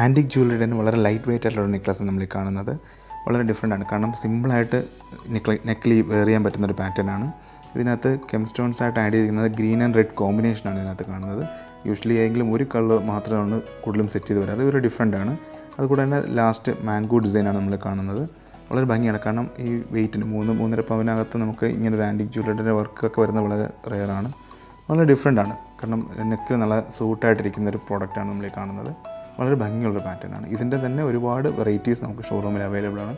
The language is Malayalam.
ആന്റിക് ജ്വല്ലറിയുടെ തന്നെ വളരെ ലൈറ്റ് വെയിറ്റ് ആയിട്ടുള്ള നെക്ലസ് നമ്മൾ കാണുന്നത്. വളരെ ഡിഫറെന്റ് ആണ്. കാരണം സിമ്പിളായിട്ട് നെക്ലി നെക്കിൽ വെയർ ചെയ്യാൻ പറ്റുന്ന ഒരു പാറ്റേൺ ആണ്. ഇതിനകത്ത് കെം സ്റ്റോൺസ് ആയിട്ട് ആഡ് ചെയ്തിരിക്കുന്നത് ഗ്രീൻ ആൻഡ് റെഡ് കോമ്പിനേഷൻ ആണ് ഇതിനകത്ത് കാണുന്നത്. യൂഷ്വലി ഏതെങ്കിലും ഒരു കളർ മാത്രമാണ് കൂടുതലും സെറ്റ് ചെയ്ത് വരാറ്. ഇതൊരു ഡിഫറെന്റ് ആണ്. അതുകൂടെ തന്നെ ലാസ്റ്റ് മാംഗോ ഡിസൈനാണ് നമ്മൾ കാണുന്നത്. വളരെ ഭംഗിയാണ്. കാരണം ഈ വെയിറ്റിന് മൂന്ന് മൂന്നര പവനകത്ത് നമുക്ക് ഇങ്ങനെ ഒരു ആന്റിക് ജ്വല്ലറിയുടെ വർക്കൊക്കെ വരുന്നത് വളരെ റെയറാണ് വളരെ ഡിഫറെന്റ് ആണ്. കാരണം നെക്കിൽ നല്ല സൂട്ടായിട്ടിരിക്കുന്ന ഒരു പ്രോഡക്റ്റാണ് നമ്മൾ കാണുന്നത്. വളരെ ഭംഗിയുള്ളൊരു പാറ്റേൺ ആണ്. ഇതിന്റെ തന്നെ ഒരുപാട് വെറൈറ്റീസ് നമുക്ക് ഷോറൂമിൽ അവൈലബിൾ ആണ്.